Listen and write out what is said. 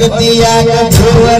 ಭಕ್ತಿಯಾಗ ದೇವರ